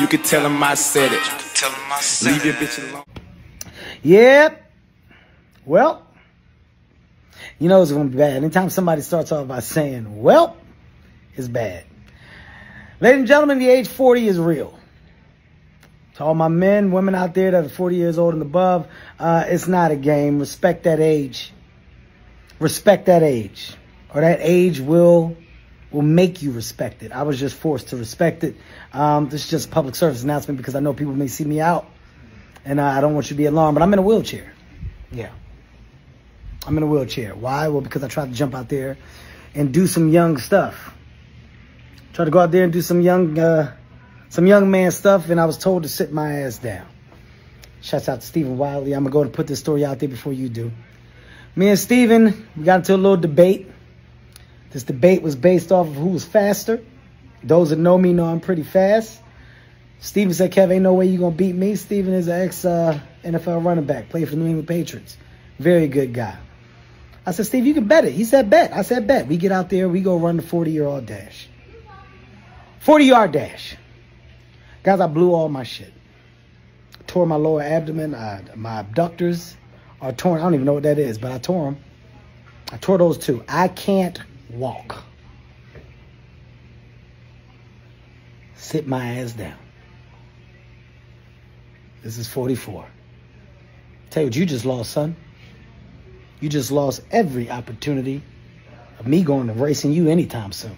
You can tell him I said it. Tell him I said Leave your bitch alone. Yep. Well, you know it's gonna be bad. Anytime somebody starts off by saying, well, it's bad. Ladies and gentlemen, the age 40 is real. To all my men, women out there that are 40 years old and above, uh, it's not a game. Respect that age. Respect that age. Or that age will will make you respect it. I was just forced to respect it. Um, this is just a public service announcement because I know people may see me out. And uh, I don't want you to be alarmed, but I'm in a wheelchair. Yeah. I'm in a wheelchair. Why? Well, because I tried to jump out there and do some young stuff. Try to go out there and do some young, uh, some young man stuff, and I was told to sit my ass down. Shouts out to Stevan Ridley. I'm gonna go and put this story out there before you do. Me and Stevan, we got into a little debate. This debate was based off of who was faster. Those that know me know I'm pretty fast. Stevan said, Kev, ain't no way you're going to beat me. Stevan is an ex uh, NFL running back, played for the New England Patriots. Very good guy. I said, Steve, you can bet it. He said, bet. I said, bet. We get out there, we go run the 40 year old dash. 40 yard dash. Guys, I blew all my shit. Tore my lower abdomen. I, my abductors are torn. I don't even know what that is, but I tore them. I tore those two. I can't walk. Sit my ass down. This is 44. Tell you what you just lost, son. You just lost every opportunity of me going to racing you anytime soon.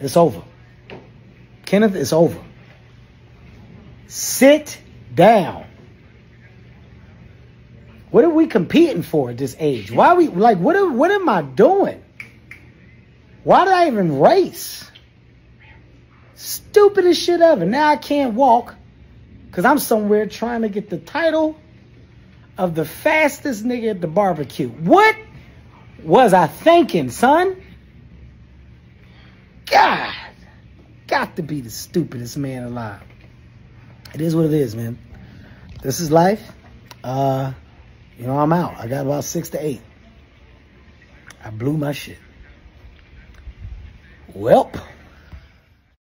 It's over. Kenneth, it's over. Sit down. What are we competing for at this age? Why are we like what are, what am I doing? Why did I even race? Stupidest shit ever. Now I can't walk because I'm somewhere trying to get the title of the fastest nigga at the barbecue. What was I thinking, son? God, got to be the stupidest man alive. It is what it is, man. This is life. Uh, you know, I'm out. I got about six to eight. I blew my shit. Welp.